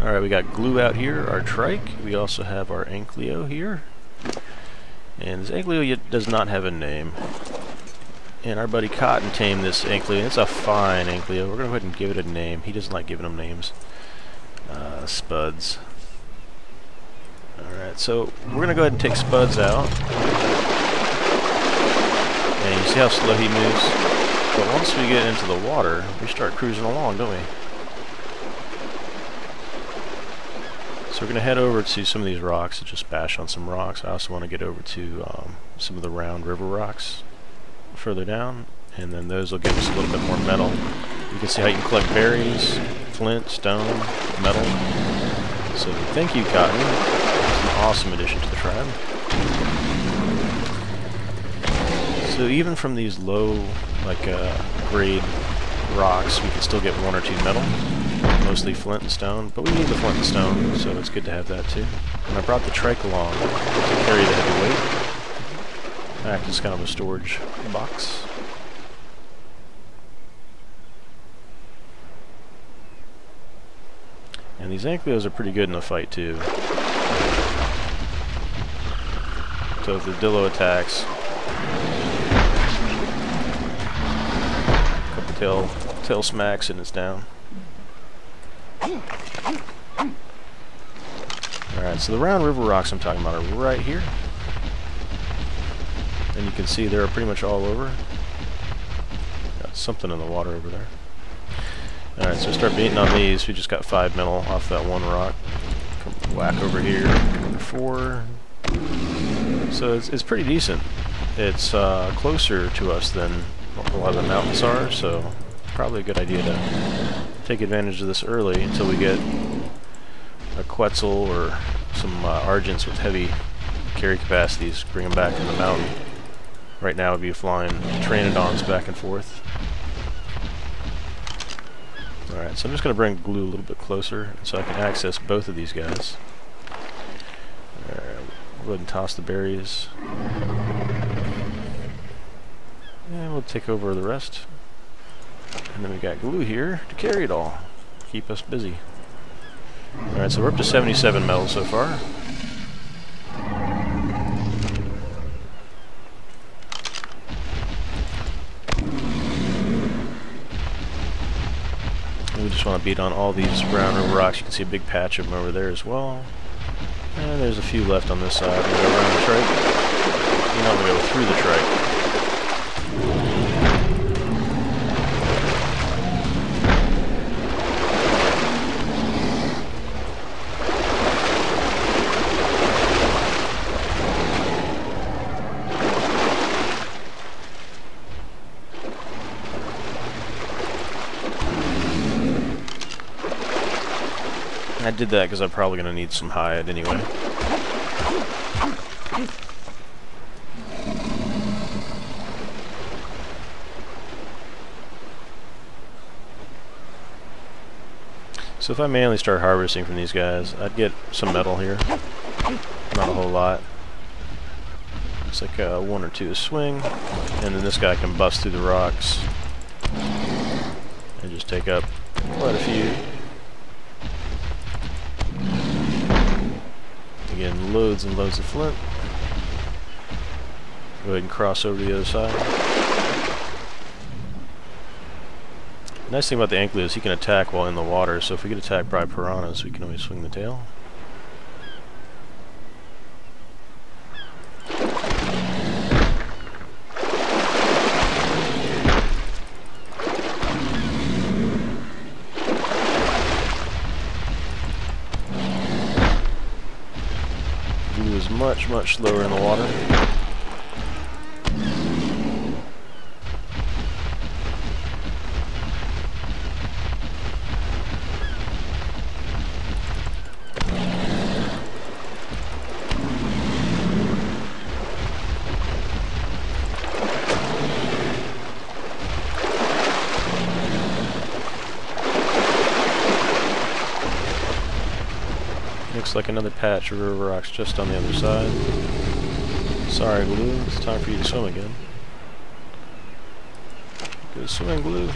Alright, we got glue out here, our trike. We also have our Ankylo here. And this Ankylo does not have a name. And our buddy Cotton tamed this Ankylo. It's a fine Ankylo. We're going to go ahead and give it a name. He doesn't like giving them names. Uh, Spuds. Alright, so we're going to go ahead and take Spuds out. And you see how slow he moves? But once we get into the water, we start cruising along, don't we? We're going to head over to some of these rocks and just bash on some rocks. I also want to get over to um, some of the round river rocks further down, and then those will give us a little bit more metal. You can see how you can collect berries, flint, stone, metal. So thank you, Cotton. It's an awesome addition to the tribe. So even from these low, like, uh, grade rocks, we can still get one or two metal. Mostly flint and stone, but we need the flint and stone, so it's good to have that too. And I brought the trike along to carry the heavy weight. Act as kind of a storage box. And these Ankylos are pretty good in the fight too. So if the Dillo attacks, a couple tail tail smacks and it's down. Alright, so the round river rocks I'm talking about are right here. And you can see they're pretty much all over. Got something in the water over there. Alright, so start beating on these. We just got five metal off that one rock. Come whack over here. Four. So it's, it's pretty decent. It's uh, closer to us than a lot of the mountains are, so probably a good idea to take advantage of this early until we get a Quetzal or some uh, Argents with heavy carry capacities, bring them back in the mountain. Right now we'd be flying Pteranodons back and forth. Alright, so I'm just going to bring glue a little bit closer so I can access both of these guys. Alright, we'll go ahead and toss the berries. And we'll take over the rest. And then we got glue here to carry it all. Keep us busy. Alright, so we're up to 77 metal so far. We just want to beat on all these brown river rocks. You can see a big patch of them over there as well. And there's a few left on this side. To go around the trike. You know, to go through the trike. Did that because I'm probably going to need some hide anyway. So if I mainly start harvesting from these guys, I'd get some metal here. Not a whole lot. It's like a one or two a swing. And then this guy can bust through the rocks. And just take up quite a few. Loads and loads of flint. Go ahead and cross over to the other side. Nice thing about the Anklet is he can attack while in the water, so if we get attacked by piranhas, we can always swing the tail. Much, much slower in the water. Looks like another patch of river rocks just on the other side. Sorry, Blue, It's time for you to swim again. Good swimming, Glue.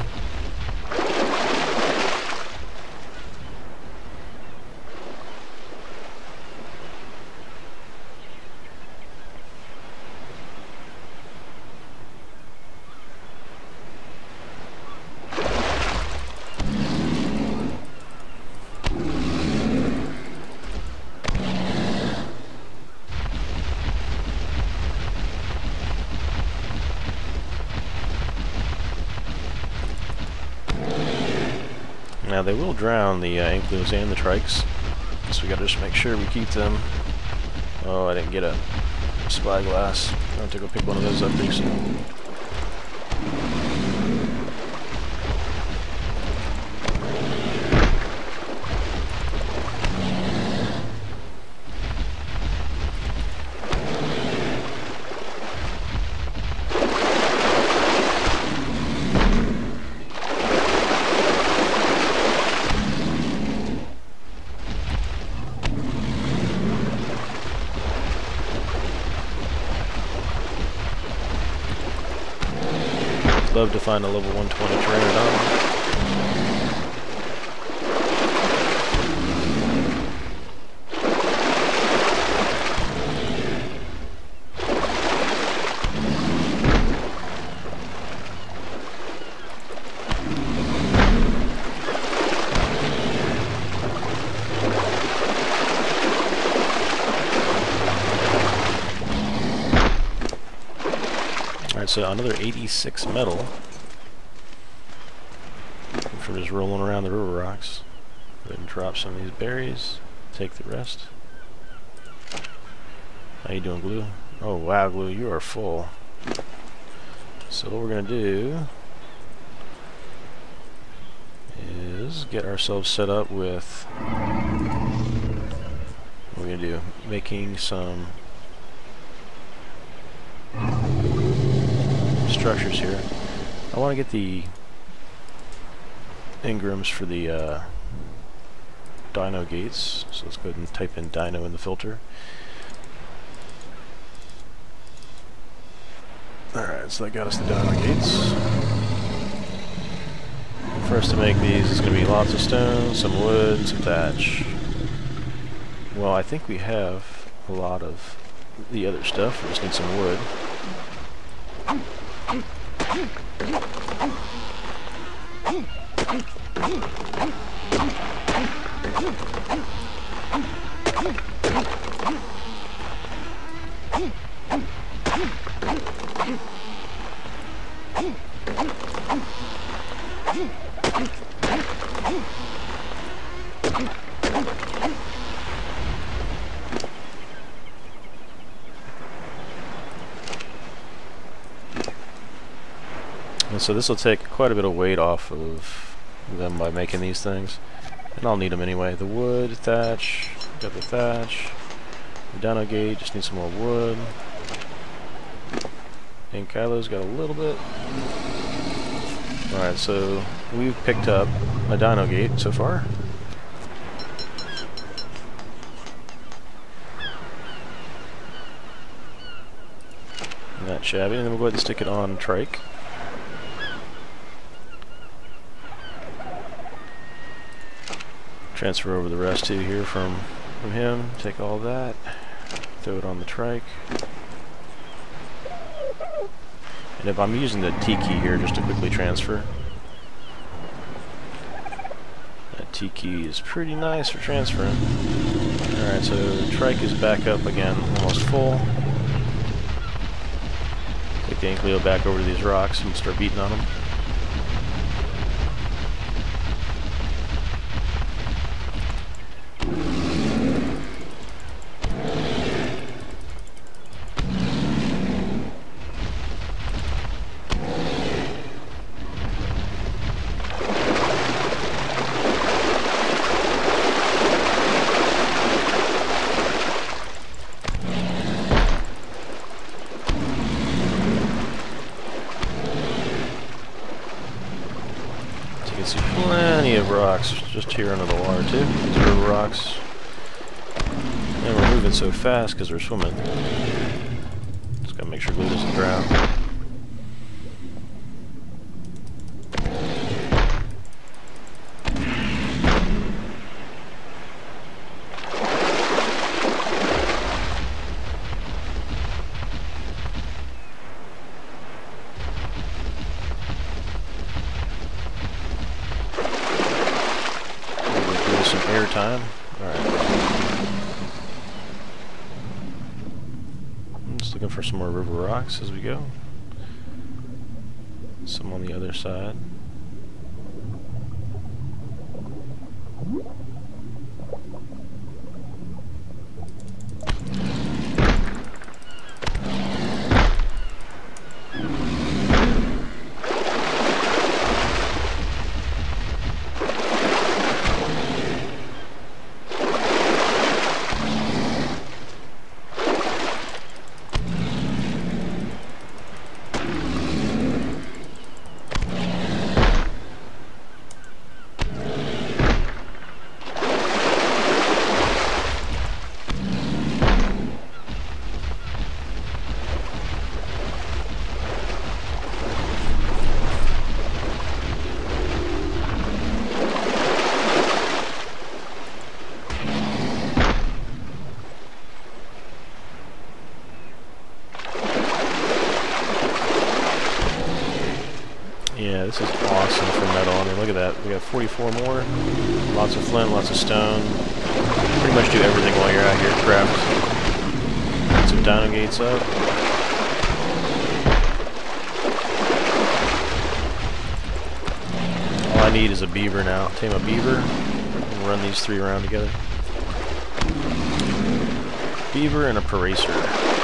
They will drown the uh, ankylos and the trikes, so we gotta just make sure we keep them. Oh, I didn't get a spyglass. I'll have to go pick one of those up pretty soon. Love to find a level 120 Pteranodon. So another 86 metal. From just rolling around the river rocks. Go ahead and drop some of these berries. Take the rest. How you doing, Glue? Oh, wow, Glue, you are full. So what we're going to do is get ourselves set up with what we're going to do, making some structures here. I want to get the Engrams for the uh, dino gates. So let's go ahead and type in dino in the filter. Alright, so that got us the dino gates. Us to make these, it's going to be lots of stone, some wood, some thatch. Well, I think we have a lot of the other stuff. We just need some wood. Come on. So this will take quite a bit of weight off of them by making these things. And I'll need them anyway. The wood, thatch, got the thatch. The dino gate, just need some more wood. Ankylo's got a little bit. Alright, so we've picked up a dino gate so far. Not shabby, and then we'll go ahead and stick it on trike. Transfer over the rest too here from from him. Take all that. Throw it on the trike. And if I'm using the T key here just to quickly transfer that T key is pretty nice for transferring. Alright so the trike is back up again almost full. Take the Ankylo back over to these rocks and start beating on them can see plenty of rocks just here under the water too. These river rocks. And we're moving so fast because we're swimming. Just gotta make sure Blue doesn't drown. some air time. Alright. I'm just looking for some more river rocks as we go. Some on the other side. Yeah, this is awesome for metal. I mean, look at that. 44 more. Lots of flint, lots of stone. Pretty much do everything while you're out here craft. Get some dino gates up. All I need is a beaver now. Tame a beaver and run these three around together. Beaver and a paracer.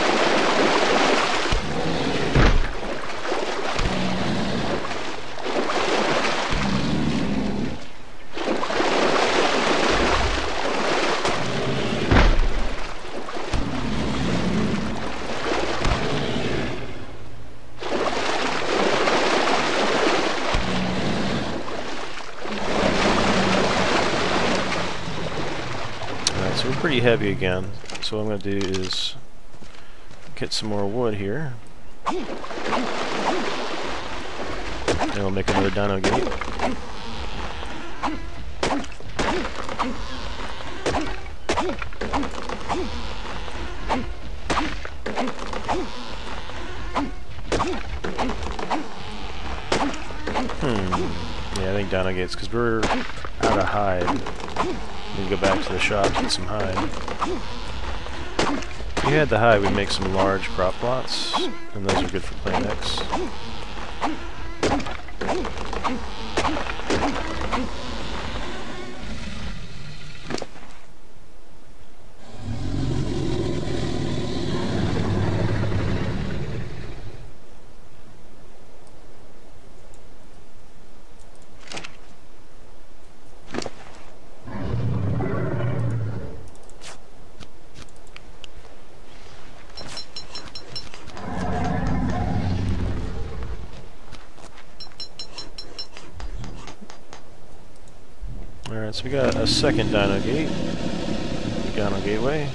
Heavy again. So what I'm going to do is get some more wood here. And we'll make another dino gate. Hmm. Yeah, I think dino gates, because we're out of hide. Go back to the shop and get some hide. If we had the hide, we'd make some large crop plots, and those are good for Plant X. Alright, so we got a second dino gate. Dino gateway.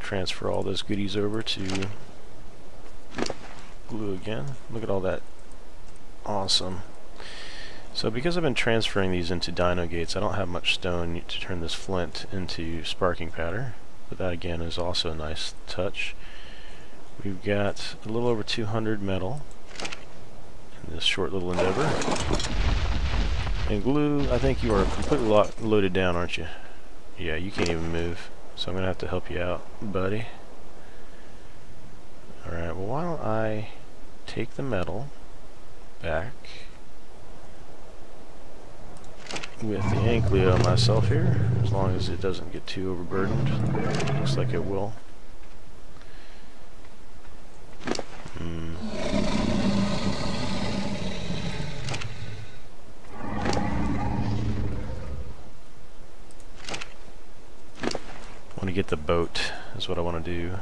Transfer all those goodies over to glue again. Look at all that. Awesome. So because I've been transferring these into dino gates, I don't have much stone to turn this flint into sparking powder. But that again is also a nice touch. We've got a little over 200 metal this short little endeavor. And glue, I think you are completely lo loaded down, aren't you? Yeah, you can't even move. So I'm going to have to help you out, buddy. Alright, well why don't I take the metal back with the Ankylo myself here, as long as it doesn't get too overburdened. Looks like it will. Hmm. To get the boat is what I want to do.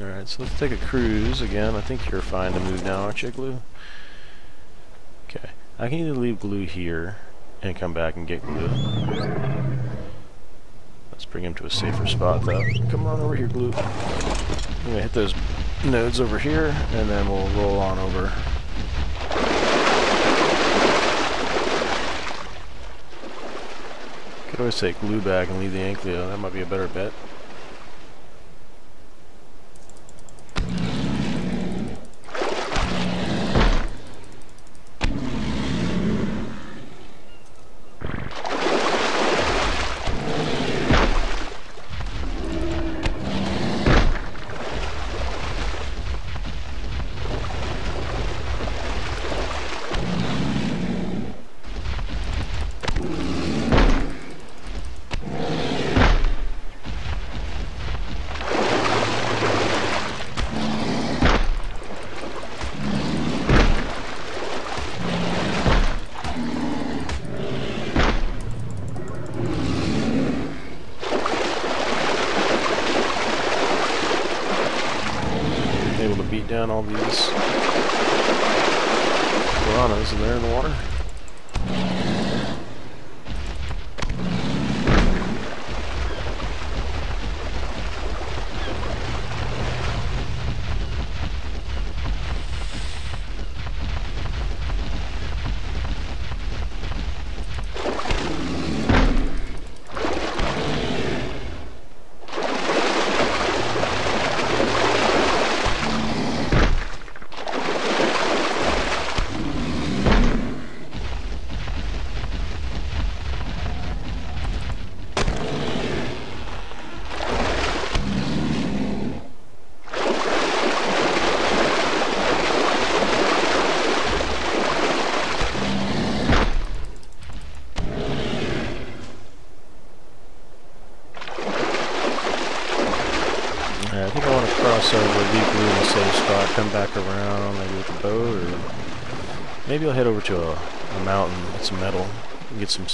Alright, so let's take a cruise again. I think you're fine to move now, aren't you, Glue? I can either leave glue here and come back and get glue. Let's bring him to a safer spot though. Come on over here, glue. I'm gonna hit those nodes over here and then we'll roll on over. Could always take glue back and leave the Ankylo. That might be a better bet.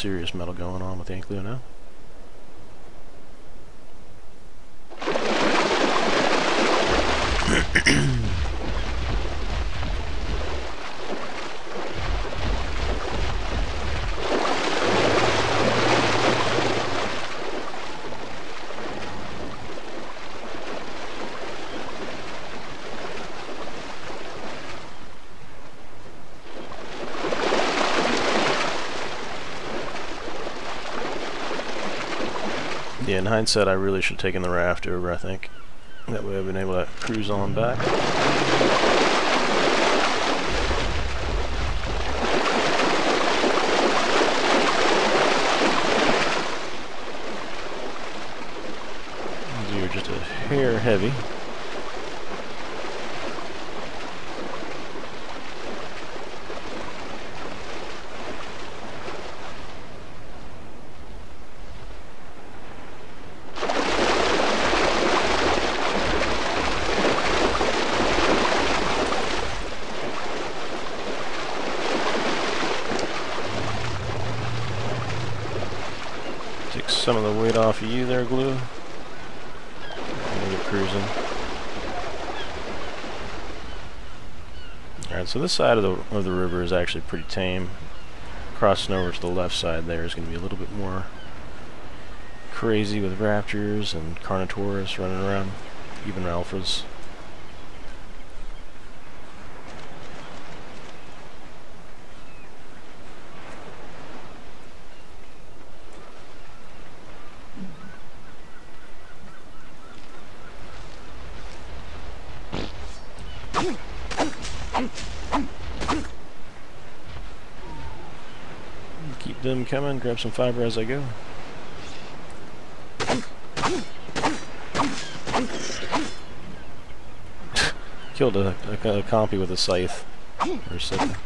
Serious metal going on with the Ankylo now. Yeah, in hindsight, I really should have taken the raft over, I think. That way I've been able to cruise on back. You're just a hair heavy. Take some of the weight off of you there, Glue. And get cruising. Alright, so this side of the, of the river is actually pretty tame. Crossing over to the left side there is going to be a little bit more crazy with raptors and carnotaurus running around, even alphas. Keep them coming, grab some fiber as I go. Killed a, a, a compy with a scythe. Or something.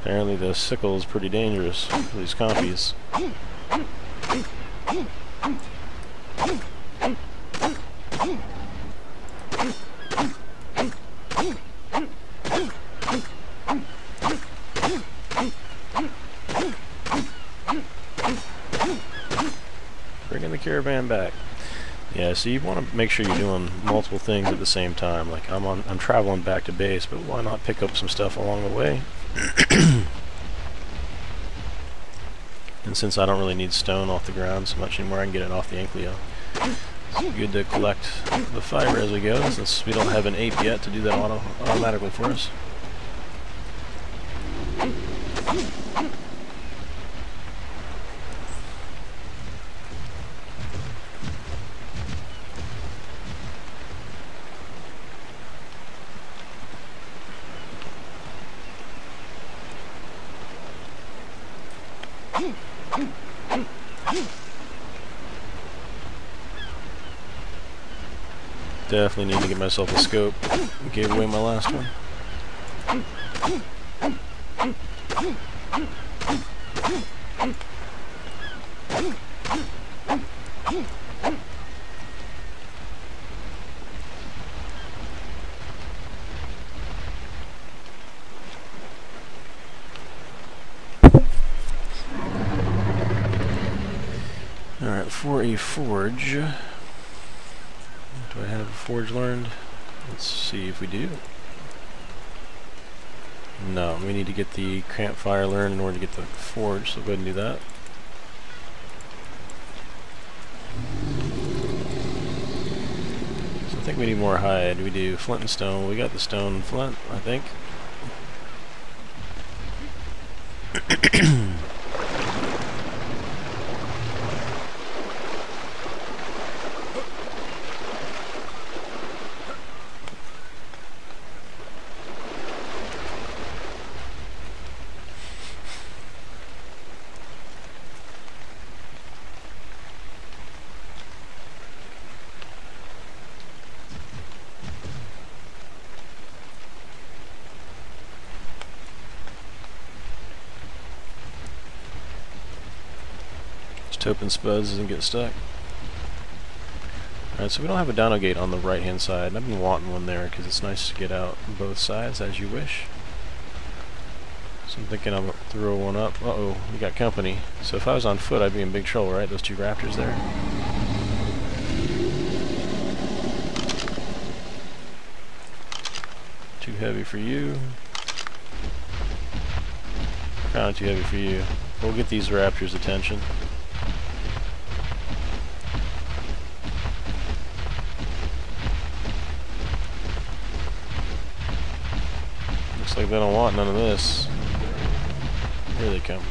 Apparently the sickle is pretty dangerous for these compies. Bringing the caravan back. Yeah, so you want to make sure you're doing multiple things at the same time. Like I'm on, I'm traveling back to base, but why not pick up some stuff along the way? and since I don't really need stone off the ground so much anymore, I can get it off the Ankylo. It's good to collect the fiber as we go, since we don't have an ape yet to do that auto automatically for us. Definitely need to get myself a scope. Gave away my last one. Alright, for a forge... Forge learned? Let's see if we do. No, we need to get the campfire learned in order to get the forge, so go ahead and do that. So I think we need more hide. We do flint and stone. We got the stone and flint, I think. Just hoping Spuds doesn't get stuck. Alright, so we don't have a dino gate on the right hand side. I've been wanting one there because it's nice to get out both sides as you wish. So I'm thinking gonna throw one up. Uh oh, we got company. So if I was on foot, I'd be in big trouble, right? Those two raptors there. Too heavy for you. Kind of too heavy for you. We'll get these raptors' attention. Looks like they don't want none of this. Here they come.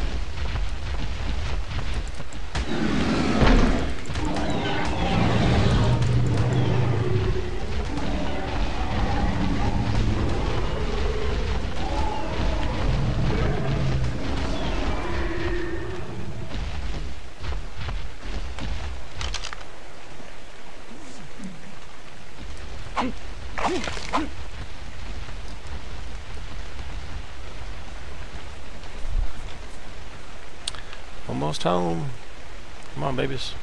Almost home. Come on, babies.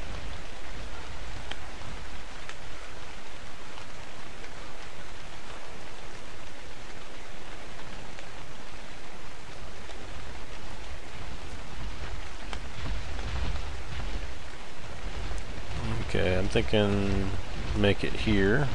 Okay, I'm thinking make it here.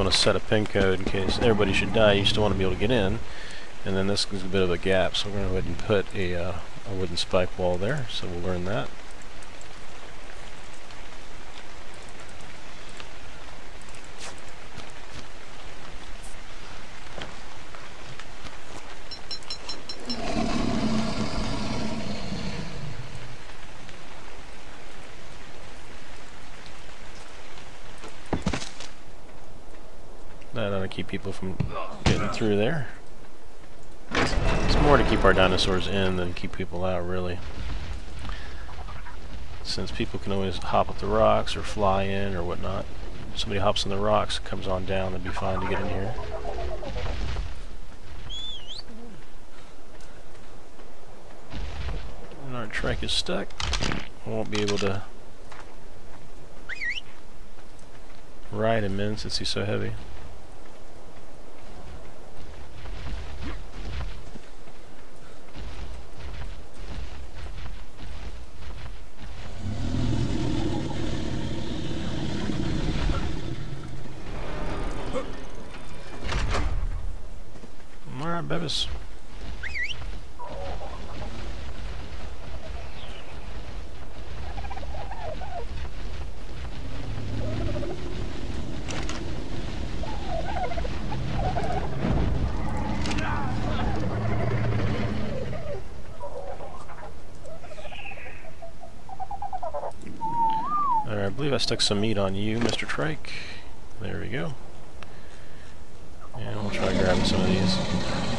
Want to set a pin code in case everybody should die. You still want to be able to get in. And then this is a bit of a gap, so we're going to go ahead and put a, uh, a wooden spike wall there. So we'll learn that. People from getting through there. It's more to keep our dinosaurs in than keep people out, really. Since people can always hop up the rocks or fly in or whatnot. Somebody hops on the rocks, comes on down, they'd be fine to get in here. And our trike is stuck. We won't be able to ride him in since he's so heavy. Bevis. I believe I stuck some meat on you, Mr. Trike. There we go. And we'll try grabbing some of these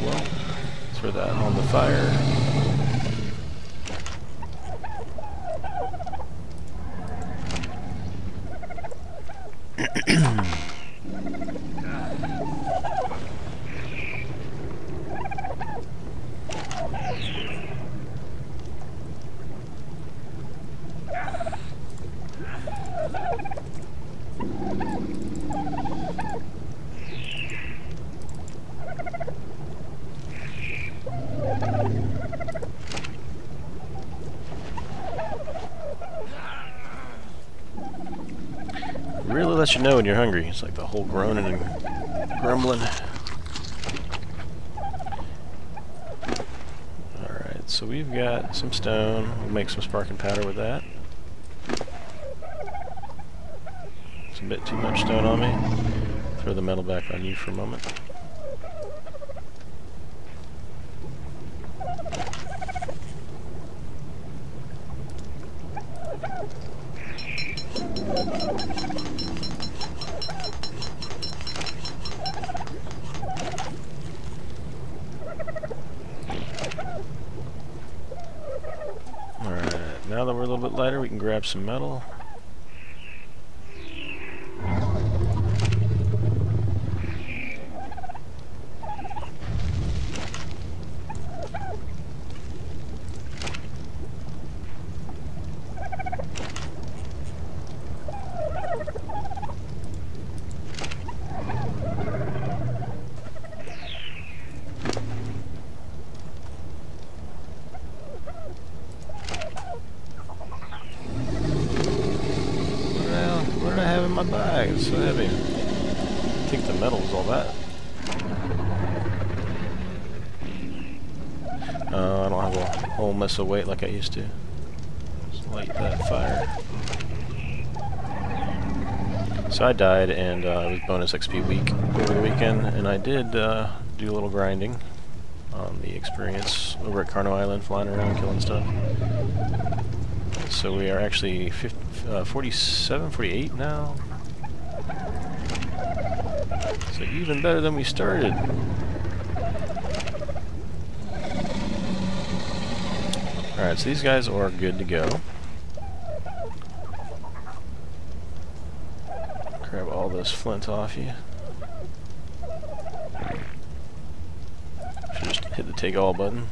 well. Throw that on the fire. Lets you know when you're hungry. It's like the whole groaning and grumbling. Alright, so we've got some stone. We'll make some sparking powder with that. It's a bit too much stone on me. Throw the metal back on you for a moment. Now that we're a little bit lighter, we can grab some metal. my bag. It's so heavy. I think the metal was all that. Uh, I don't have a whole mess of weight like I used to. Just light that fire. So I died, and uh, it was bonus XP week over the weekend, and I did uh, do a little grinding on the experience over at Carno Island, flying around, killing stuff. So we are actually 50, uh, 47, 48 now. So even better than we started. Alright, so these guys are good to go. Grab all this flint off you. Should just hit the take all button.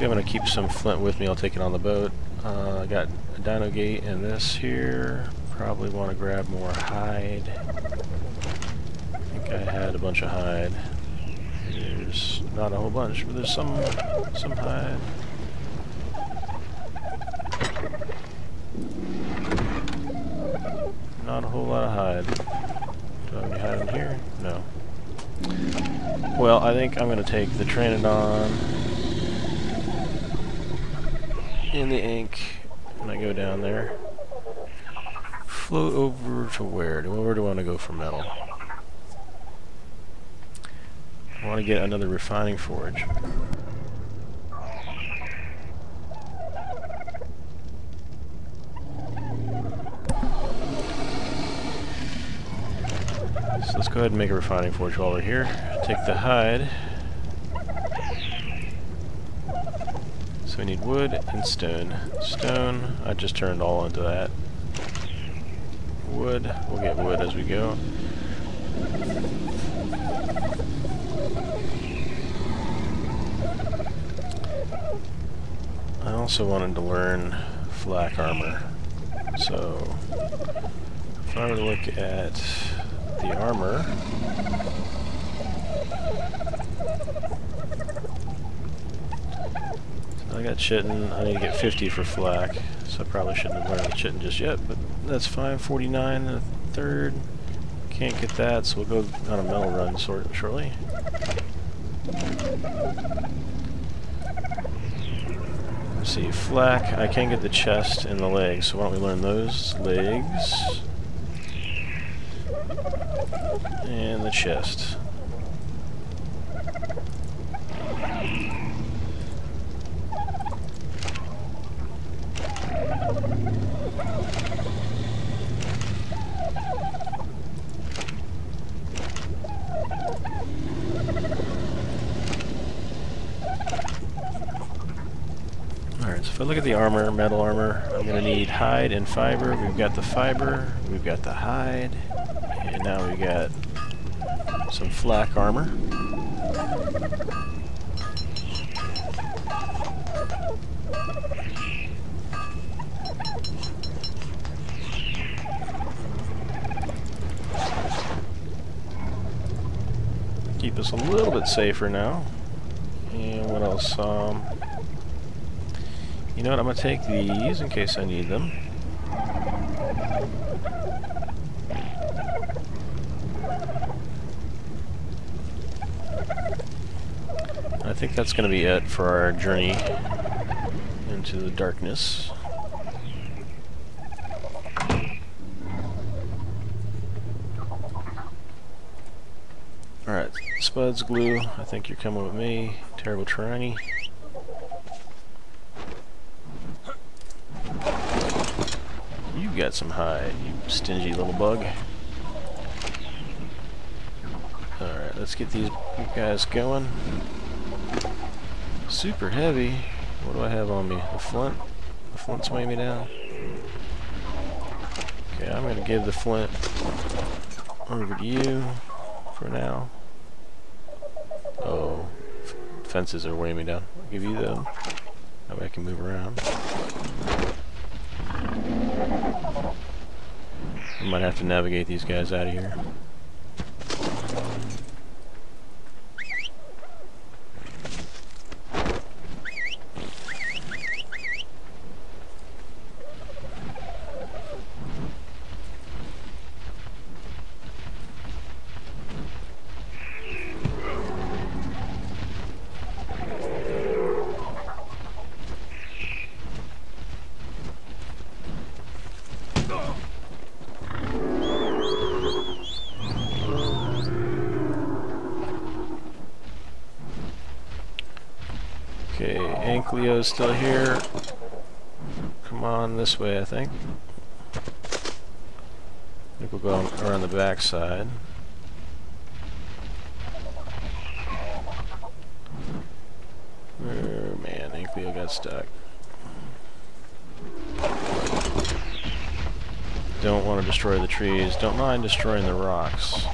Maybe I'm going to keep some flint with me. I'll take it on the boat. Uh, I got a dino gate and this here. Probably want to grab more hide. I think I had a bunch of hide. There's not a whole bunch, but there's some some hide. Not a whole lot of hide. Do I have any hide in here? No. Well, I think I'm going to take the Pteranodon in the ink and I go down there. Float over to where? Where do I want to go for metal? I want to get another refining forge. So let's go ahead and make a refining forge while we're here. Take the hide. We need wood and stone. Stone, I just turned all into that. Wood, we'll get wood as we go. I also wanted to learn flak armor. So, if I were to look at the armor, I got chitin. I need to get 50 for flak, so I probably shouldn't have learned the chitin just yet, but that's fine. 49 and a third. Can't get that, so we'll go on a metal run sort shortly. Let's see, flak. I can't get the chest and the legs, so why don't we learn those legs and the chest. Alright, so look at the armor, metal armor, I'm going to need hide and fiber. We've got the fiber, we've got the hide, and now we've got some flak armor. Keep us a little bit safer now. And what else? Um, you know what, I'm going to take these in case I need them. I think that's going to be it for our journey into the darkness. Alright, Spuds, Glue, I think you're coming with me. Terrible Tyranny. You some hide, you stingy little bug. Alright, let's get these guys going. Super heavy. What do I have on me? The flint? The flint's weighing me down. Okay, I'm gonna give the flint over to you for now. Oh, fences are weighing me down. I'll give you them. That way I can move around. I might have to navigate these guys out of here. Okay, Ankylo's still here. Come on this way, I think. I think we'll go around the back side. Oh man, Ankylo got stuck. Don't want to destroy the trees. Don't mind destroying the rocks.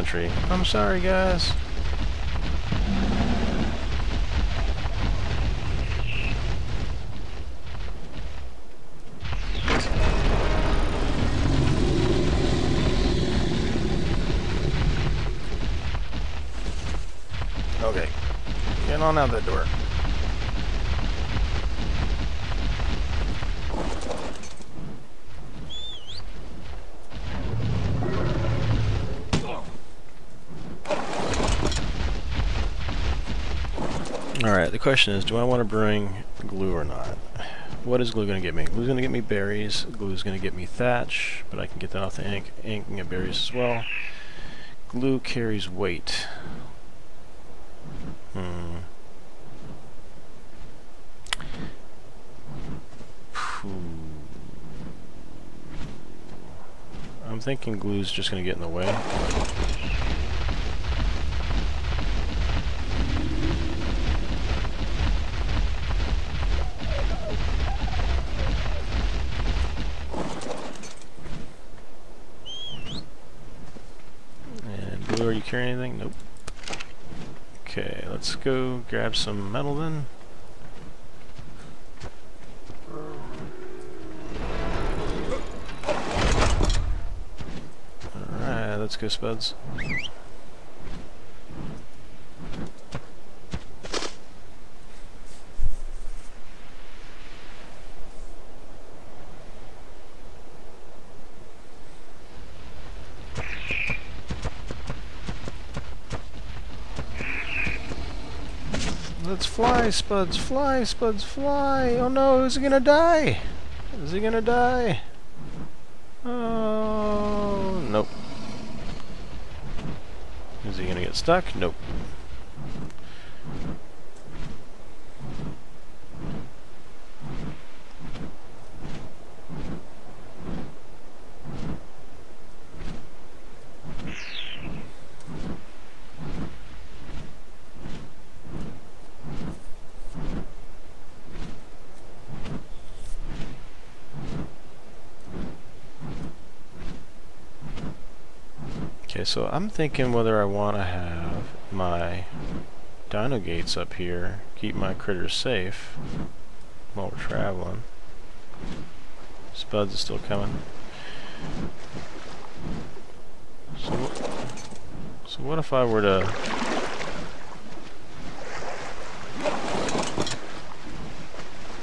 And I took down a tree. I'm sorry, guys. Okay. Get on out that door. Alright, the question is, do I want to bring glue or not? What is glue going to get me? Glue's going to get me berries, glue's going to get me thatch, but I can get that off the ink, ink and get berries as well. Glue carries weight. Hmm. I'm thinking glue's just going to get in the way. You carry anything? Nope. Okay, let's go grab some metal then. Alright, let's go Spuds. Let's fly, Spuds. Fly, Spuds, fly. Oh no, is he gonna die? Is he gonna die? Oh, nope. Is he gonna get stuck? Nope. Okay, so I'm thinking whether I want to have my dino gates up here, keep my critters safe while we're traveling. Spuds is still coming. So, so what if I were to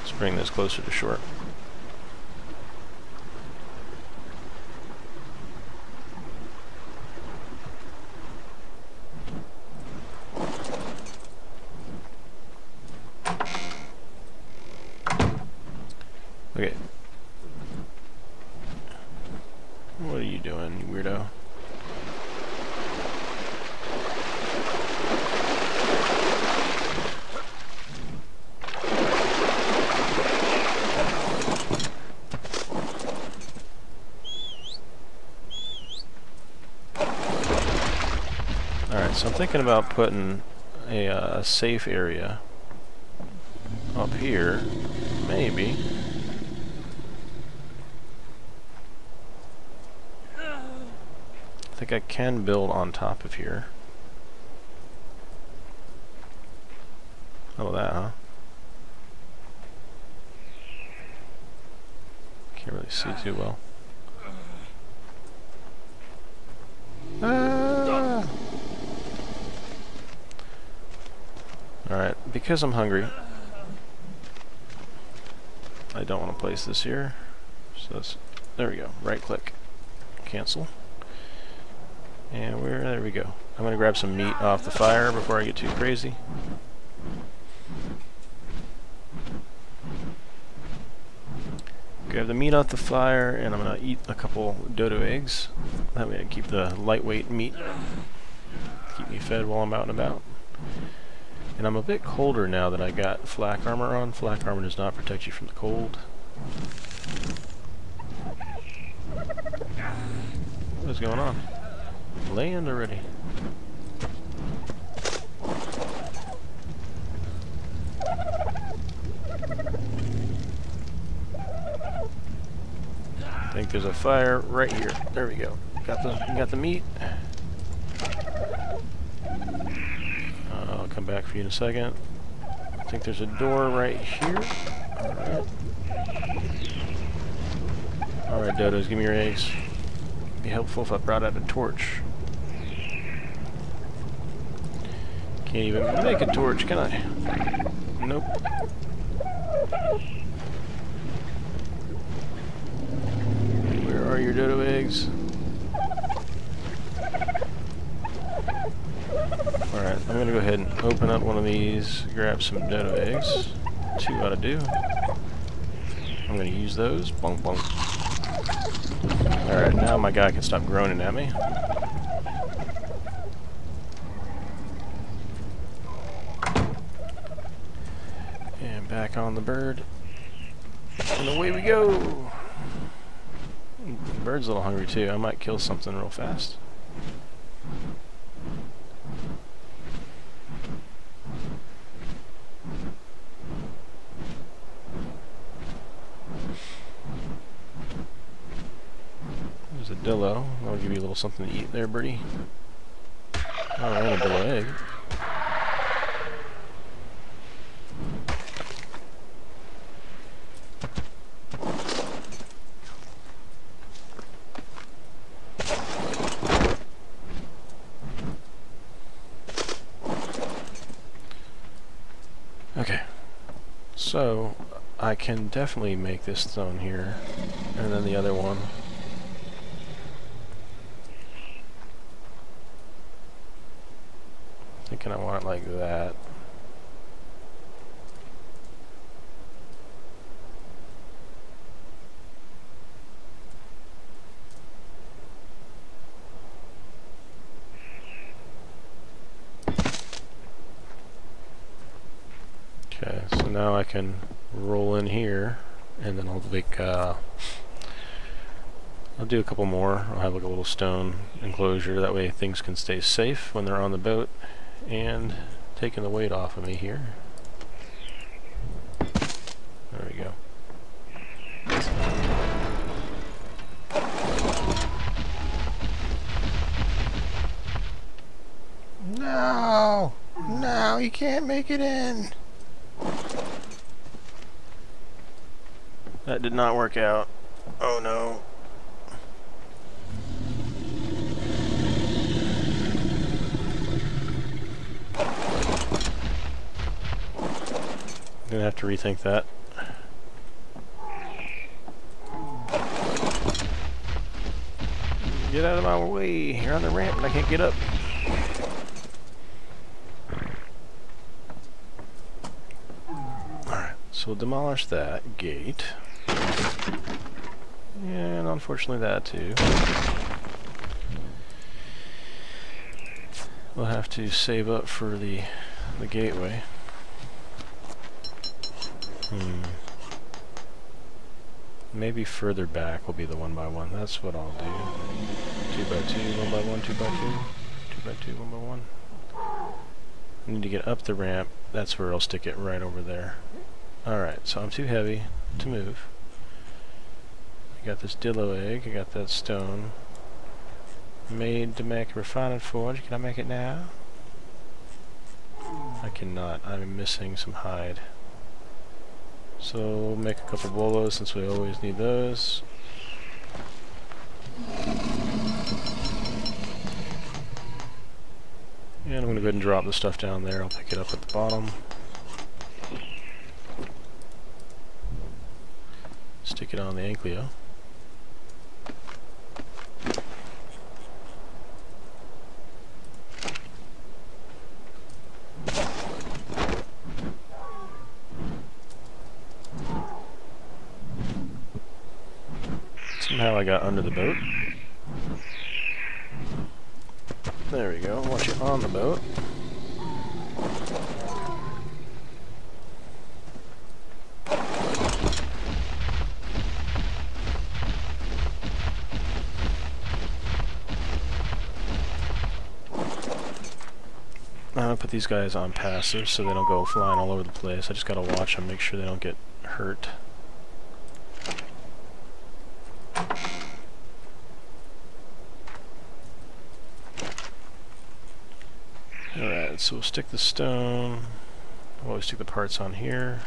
let's bring this closer to shore. Okay. What are you doing, you weirdo? Alright, so I'm thinking about putting a, uh, safe area up here, maybe. I think I can build on top of here. How about that, huh? Can't really see too well. Alright, because I'm hungry, I don't want to place this here. So that's, there we go, right click, cancel. And where, there we go. I'm going to grab some meat off the fire before I get too crazy. Grab the meat off the fire, and I'm going to eat a couple dodo eggs. That way I keep the lightweight meat, keep me fed while I'm out and about. And I'm a bit colder now that I got flak armor on. Flak armor does not protect you from the cold. What is going on? Land already. I think there's a fire right here. There we go. Got the got the meat. Uh, I'll come back for you in a second. I think there's a door right here. Alright. Alright, dodos, give me your eggs. It'd be helpful if I brought out a torch. Can't even make a torch, can I? Nope. Where are your dodo eggs? Alright, I'm gonna go ahead and open up one of these, grab some dodo eggs. Two ought to do. I'm gonna use those. Bonk bonk. Alright, now my guy can stop groaning at me. And back on the bird. And away we go! The bird's a little hungry too. I might kill something real fast. There's a dillo. I'll give you a little something to eat there, birdie. Oh, and a dillo egg. Okay, so I can definitely make this stone here, and then the other one. that. Okay, so now I can roll in here, and then I'll make, uh, I'll do a couple more. I'll have like a little stone enclosure, that way things can stay safe when they're on the boat, and taking the weight off of me here. There we go. No! No, you can't make it in! That did not work out. Oh no. I'm gonna have to rethink that. Get out of my way. You're on the ramp and I can't get up. Alright, so we'll demolish that gate. And unfortunately that too. We'll have to save up for the the gateway. Hmm. Maybe further back will be the one by one. That's what I'll do. Two by two, one by one, two by two. Two by two, one by one. I need to get up the ramp. That's where I'll stick it right over there. Alright, so I'm too heavy to move. I got this dillo egg, I got that stone. Made to make a refined forge. Can I make it now? I cannot. I'm missing some hide. So we'll make a couple bolos since we always need those. And I'm going to go ahead and drop the stuff down there. I'll pick it up at the bottom. Stick it on the Ankylo. Somehow I got under the boat. There we go, once you're on the boat. I'm gonna put these guys on passive so they don't go flying all over the place. I just gotta watch them, make sure they don't get hurt. Alright, so we'll stick the stone. We'll always stick the parts on here.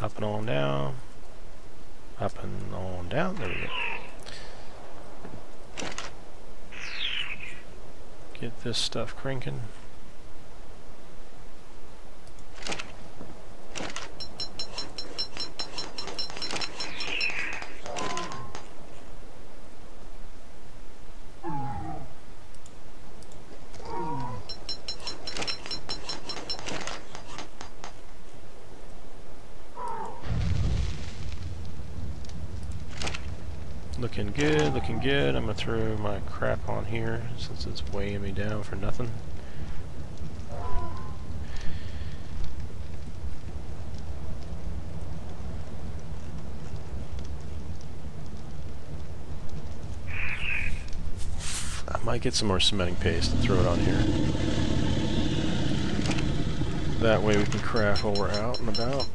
Hopping on down. Hopping on down. There we go. Get this stuff cranking. Looking good, looking good. I'm gonna throw my crap on here since it's weighing me down for nothing. I might get some more cementing paste and throw it on here. That way we can craft while we're out and about.